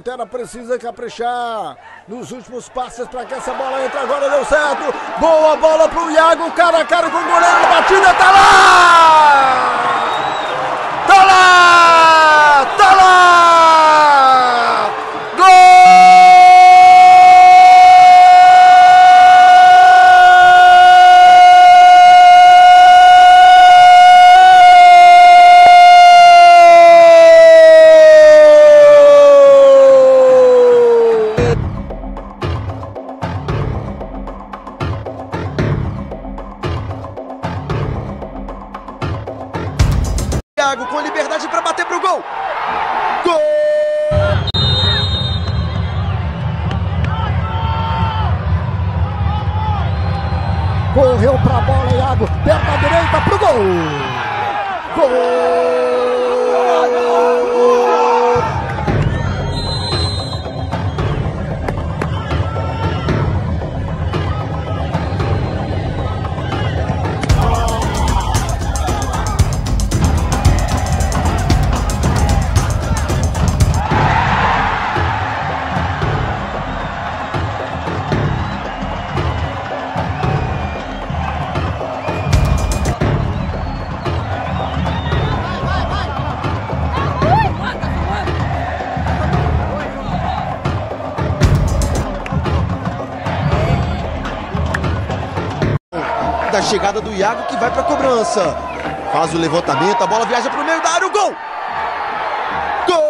Pantera precisa caprichar nos últimos passes para que essa bola entre agora. Deu certo. Boa bola pro Iago. Cara a cara com o goleiro. Batida tá lá! Tá lá! Tá lá! Gol. Gol! Chegada do Iago que vai para cobrança. Faz o levantamento, a bola viaja pro meio da área, o gol! Gol!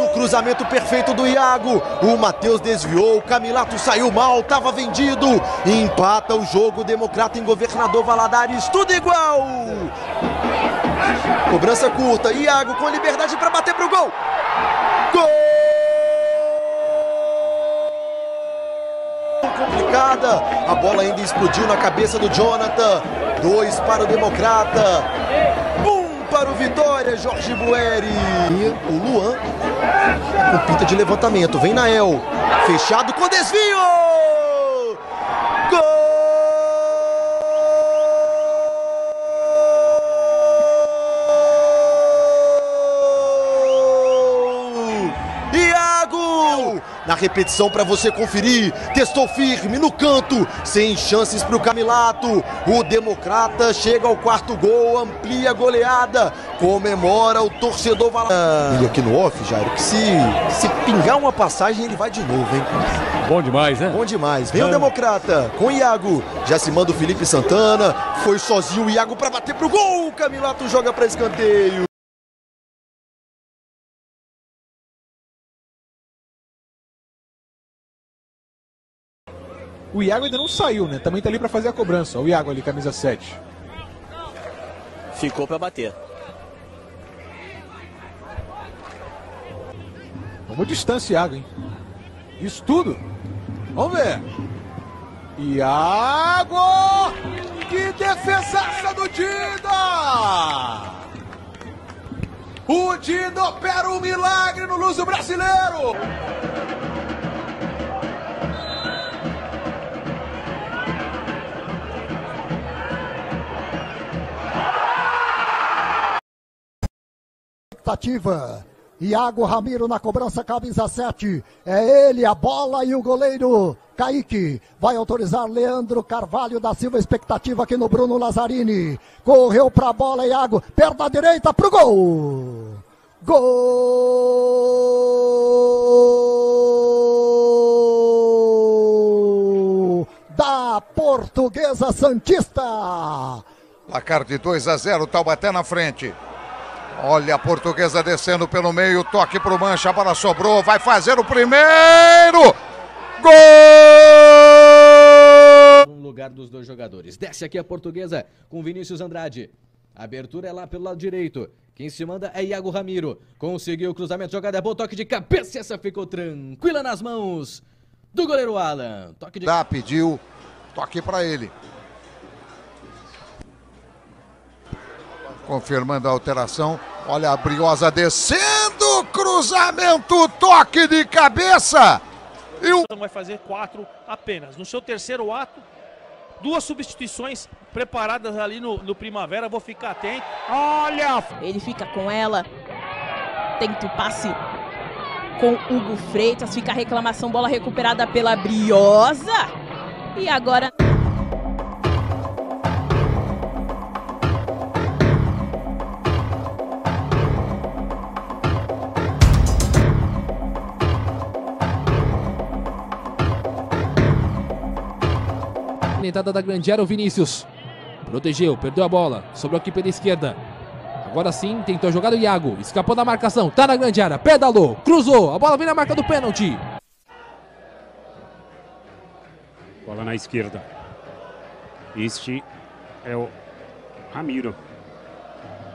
No cruzamento perfeito do Iago, o Matheus desviou, o Camilato saiu mal, tava vendido. Empata o jogo, Democrata em Governador Valadares, tudo igual! Cobrança curta, Iago com liberdade para bater pro gol! Gol! A bola ainda explodiu na cabeça do Jonathan. Dois para o Democrata. Um para o Vitória, Jorge Bueri. E o Luan com pinta de levantamento. Vem Nael. Fechado com desvio. Repetição para você conferir. Testou firme no canto, sem chances para o Camilato. O Democrata chega ao quarto gol, amplia a goleada, comemora o torcedor Valadares. E aqui no off, Jairo, que se, se pingar uma passagem ele vai de novo, hein? Bom demais, né? Bom demais. Vem o Democrata com o Iago. Já se manda o Felipe Santana. Foi sozinho o Iago para bater pro gol. O Camilato joga para escanteio. O Iago ainda não saiu, né? Também tá ali pra fazer a cobrança. O Iago ali, camisa 7. Ficou pra bater. Vamos distância, Iago, hein? Isso tudo. Vamos ver. Iago! Que defesaça do Dida! O Dida opera um milagre no Luso brasileiro! Expectativa. Iago Ramiro na cobrança, camisa 7. É ele, a bola e o goleiro Kaique. Vai autorizar Leandro Carvalho da Silva. Expectativa aqui no Bruno Lazzarini. Correu pra bola, Iago. Perna direita pro gol. Gol da Portuguesa Santista. Placar de 2 a 0, Taubaté na frente. Olha a portuguesa descendo pelo meio, toque pro Mancha, a bola sobrou, vai fazer o primeiro! Gol! No lugar dos dois jogadores. Desce aqui a portuguesa com Vinícius Andrade. A abertura é lá pelo lado direito. Quem se manda é Iago Ramiro. Conseguiu o cruzamento, jogada é bom, toque de cabeça. Essa ficou tranquila nas mãos do goleiro Alan. Toque de Dá, pediu, toque para ele. Confirmando a alteração. Olha a Briosa descendo, cruzamento, toque de cabeça. E o vai fazer quatro apenas. No seu terceiro ato, duas substituições preparadas ali no, no Primavera. Vou ficar atento. Olha! Ele fica com ela. Tenta o passe com Hugo Freitas. Fica a reclamação, bola recuperada pela Briosa. E agora. Entrada da grande área, o Vinícius. Protegeu, perdeu a bola. Sobrou aqui pela esquerda. Agora sim, tentou a jogada o Iago. Escapou da marcação, tá na grande área, pedalou, cruzou. A bola vem na marca do pênalti. Bola na esquerda. Este é o Ramiro.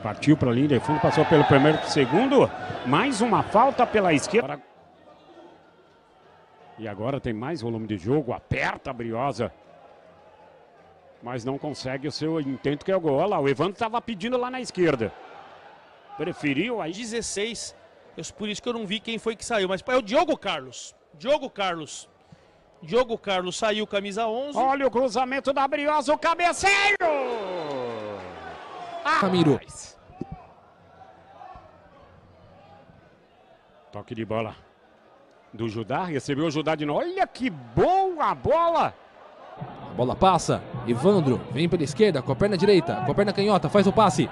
Partiu para a linha de fundo, passou pelo primeiro pro segundo. Mais uma falta pela esquerda. E agora tem mais volume de jogo. Aperta a Briosa. Mas não consegue o seu intento que é o gol. Olha lá, o Evandro estava pedindo lá na esquerda. Preferiu aí. 16. Eu, por isso que eu não vi quem foi que saiu. Mas é o Diogo Carlos. Diogo Carlos. Diogo Carlos saiu, camisa 11. Olha o cruzamento da Briosa, o cabeceio! Ah, Ramiro. Toque de bola do Judá, recebeu o Judá de novo. Olha que boa bola! A bola passa, Evandro vem pela esquerda, com a perna direita, com a perna canhota, faz o passe.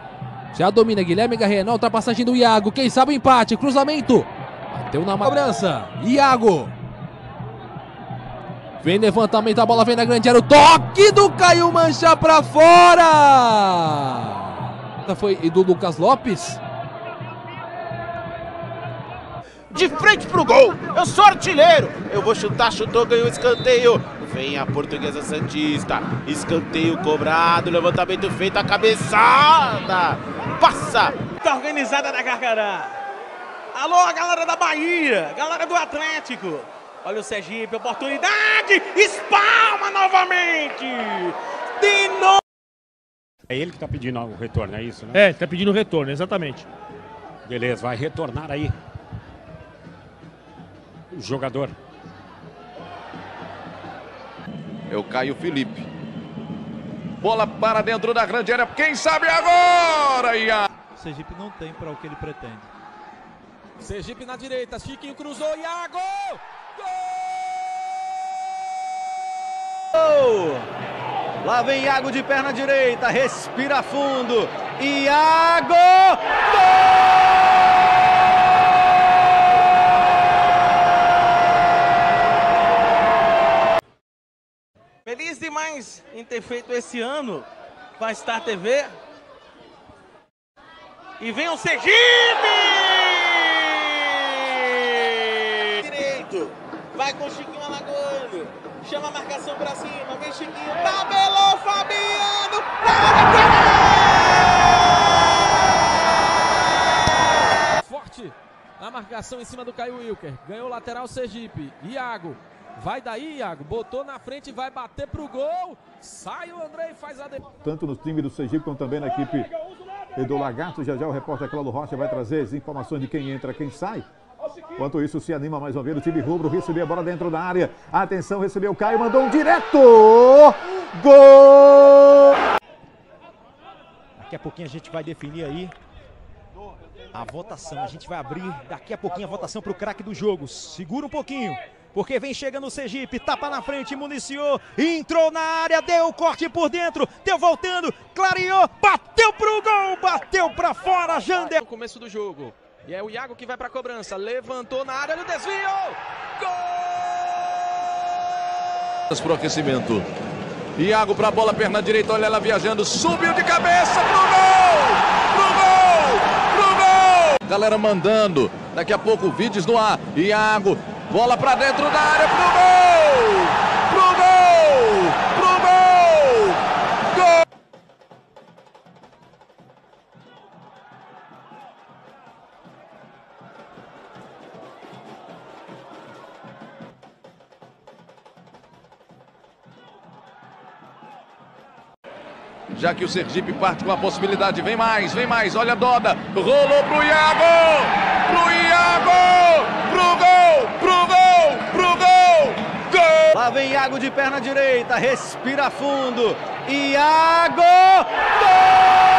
Já domina Guilherme Garreia na ultrapassagem do Iago. Quem sabe o empate, cruzamento. Bateu na cobrança. Iago. Vem levantamento, a bola vem na grande área. O toque do Caio Mancha pra fora. Foi e do Lucas Lopes. De frente pro gol. Eu sou artilheiro. Eu vou chutar, chutou, ganhou escanteio. Vem a portuguesa Santista. Escanteio cobrado. Levantamento feito. A cabeçada. Passa. Tá organizada da Carcará. Alô, galera da Bahia. Galera do Atlético. Olha o Sergipe, oportunidade. Espalma novamente. De novo. É ele que tá pedindo o retorno, é isso, né? É, tá pedindo o retorno, exatamente. Beleza, vai retornar aí. O jogador. É o Caio Felipe. Bola para dentro da grande área. Quem sabe agora, Ia. O Sergipe não tem para o que ele pretende. Sergipe na direita, Chiquinho cruzou, Iago! Gol! Lá vem Iago de perna direita, respira fundo. Iago! Gol! Demais em ter feito esse ano com a Star TV. E vem o Sergipe! Direito, vai com o Chiquinho Alagoano. Chama a marcação pra cima, vem Chiquinho, tabelou Fabiano! Forte na marcação em cima do Caio Wilker. Ganhou o lateral Sergipe. Iago. Vai daí, Iago. Botou na frente, vai bater pro gol. Sai o André e faz a. Tanto no time do Sergipe como também na equipe do Lagarto. Já já o repórter Cláudio Rocha vai trazer as informações de quem entra, quem sai. Enquanto isso, se anima mais uma vez o time rubro, recebeu a bola dentro da área. Atenção, recebeu o Caio, mandou um direto! Gol! Daqui a pouquinho a gente vai definir aí a votação. A gente vai abrir daqui a pouquinho a votação para o craque do jogo. Segura um pouquinho. Porque vem chegando o Sergipe, tapa na frente, municiou, entrou na área, deu o corte por dentro, deu voltando, clareou, bateu pro gol, bateu para fora, Jander. No começo do jogo. E é o Iago que vai para a cobrança. Levantou na área, no desvio. Gol! Pro aquecimento. Iago para a bola, perna direita, olha ela viajando, subiu de cabeça pro gol! Pro gol! Pro gol! Galera mandando. Daqui a pouco vídeos no ar. Iago, bola para dentro da área pro gol! Já que o Sergipe parte com a possibilidade, vem mais, vem mais, olha a Doda, rolou pro Iago, pro Iago, pro gol, pro gol, pro gol, gol! Lá vem Iago de perna direita, respira fundo, Iago, gol!